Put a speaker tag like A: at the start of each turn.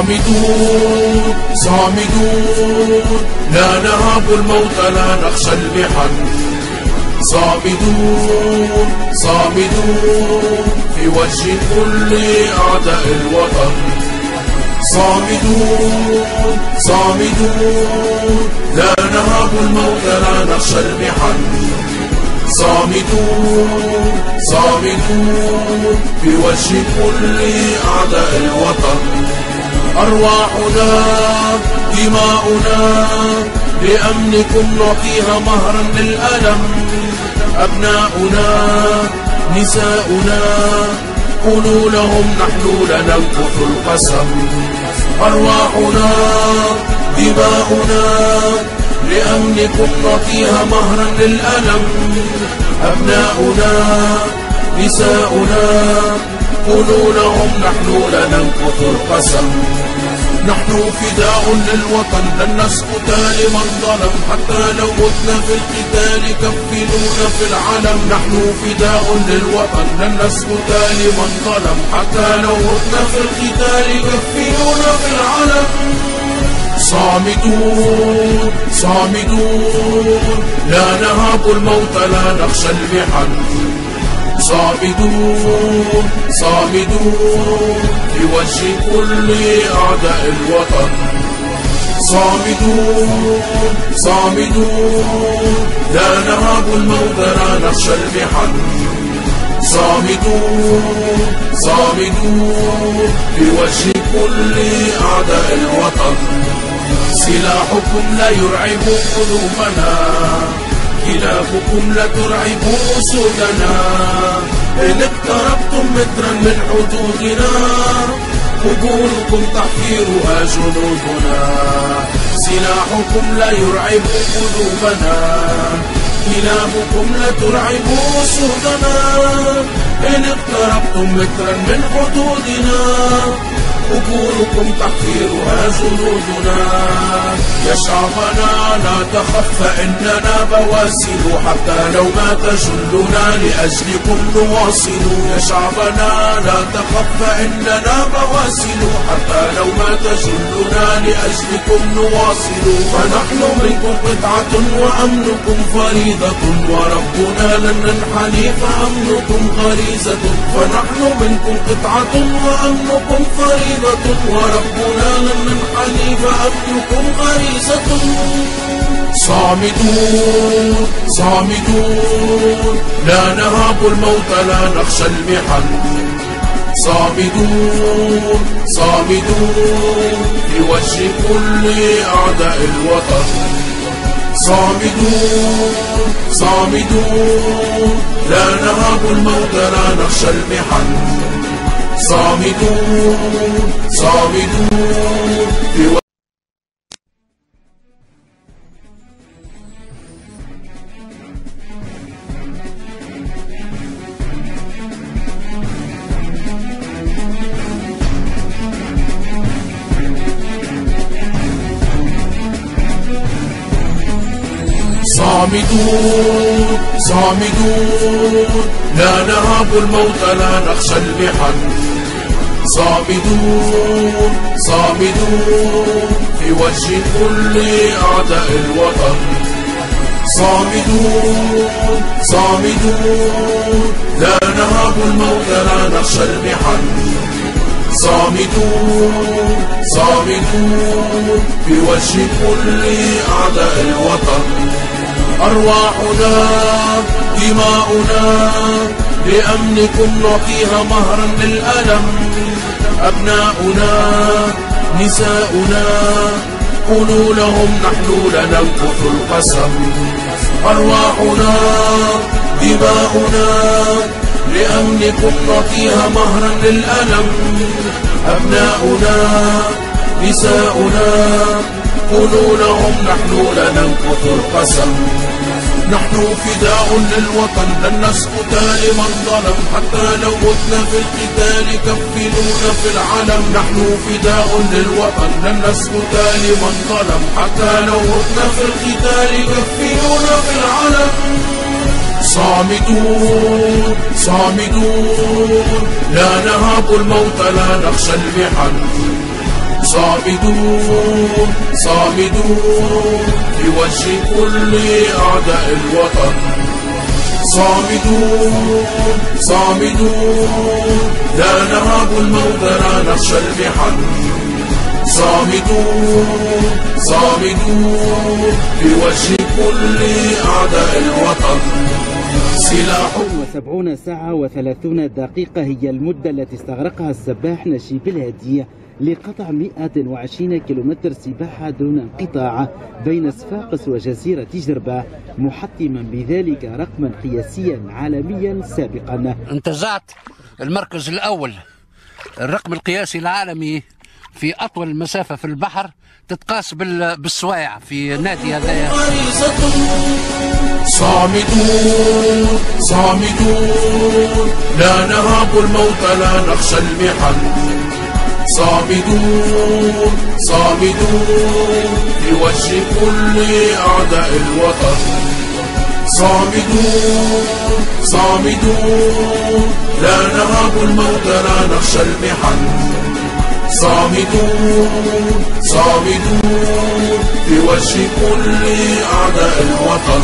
A: صامدون صامدون. لا نهاب الموت لا نخشى المحن صامدون صامدون. في وجه كل أعداء الوطن. صامدون صامدون. لا نهاب الموت لا نخشى المحن صامدون صامدون. في وجه كل أعداء الوطن. أرواحنا دماؤنا لأمنكم نعطيها مهرا للألم. أبناؤنا نساؤنا قولوا لهم نحن لننكث القسم. أرواحنا دماؤنا لأمنكم نعطيها مهرا للألم. أبناؤنا نساؤنا قولوا لهم نحن لننكث القسم. نحن فداء للوطن لن نسكت لمن ظلم. حتى لو متنا في القتال كفلونا في العلم. نحن فداء للوطن لن نسكت لمن ظلم. حتى لو متنا في القتال كفلونا في العلم. صامدون صامدون لا نهاب الموت لا نخشى المحن. صامدون صامدون في وجه كل أعداء الوطن. صامدون صامدون لا نهاب الموت لا نخشى المحن. صامدون صامدون في وجه كل أعداء الوطن. سلاحكم لا يرعب قلوبنا. كلابكم لا ترعب أسودنا إن اقتربتم مترا من حدودنا قبولكم تحفيرها جنودنا. سلاحكم لا يرعب قلوبنا. كلابكم لا ترعب أسودنا إن اقتربتم مترا من حدودنا قبوركم تحفيرها جنودنا يا شعبنا لا تخف فإننا بواسل. حتى لو ما تجلنا لأجلكم نواصل يا شعبنا لا تخف فإننا بواسل. حتى لو ما تجلنا لأجلكم نواصل فنحن منكم قطعة وأمنكم فريضة. وربنا لن ننحني فأمنكم غريزة. فنحن منكم قطعة وأمنكم فريضة. وربنا لن ننحني فأمنكم غريزة. صامدون صامدون لا نهاب الموت لا نخشى المحن. صامدون صامدون في وجه كل أعداء الوطن. صامدون صامدون لا نهاب الموت لا نخشى المحن. صامدون صامدون. لا نهاب الموت لا نخشى المحن صامدون صامدون في وجه كل أعداء الوطن. صامدون صامدون لا نهاب الموت لا نخشى المحن. صامدون صامدون في وجه كل أعداء الوطن. أرواحنا دماؤنا لأمنكم نعطيها مهرا للألم. أبناؤنا نساؤنا قولوا لهم نحن لننكث القسم. أرواحنا دماؤنا لأمنكم نعطيها مهرا للألم. أبناؤنا نساؤنا قولوا لهم نحن لننكث القسم. نحن فداء للوطن لن نسكت لمن ظلم. حتى لو متنا في القتال كفلونا في العلم. نحن فداء للوطن لن نسكت لمن ظلم. حتى لو متنا في القتال كفلونا في العلم. صامدون صامدون. لا نهاب الموت لا نخشى المحن. صامدون صامدون في وجه كل أعداء الوطن. صامدون صامدون لا نهاب الموت لا نخشى المحن. صامدون صامدون في وجه كل أعداء الوطن.
B: سلاح وسبعون ساعة وثلاثون دقيقة هي المدة التي استغرقها السباح نشيب الهدي لقطع 120 كيلومتر سباحة دون انقطاع بين صفاقس وجزيرة جربة محطما بذلك رقما قياسيا عالميا سابقا.
C: انتزعت المركز الأول. الرقم القياسي العالمي في أطول مسافة في البحر تتقاس بالسوايع في نادي هذايا
A: صامدون صامدون. لا نهاب الموت لا نخشى المحن. صامدون صامدون. في وجه كل أعداء الوطن. صامدون صامدون. لا نهاب الموت لا نخشى المحن. صامدون صامدون في وجه كل أعداء الوطن.